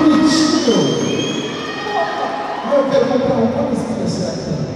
Bonitinho! Eu pergunto para uma espinha certa.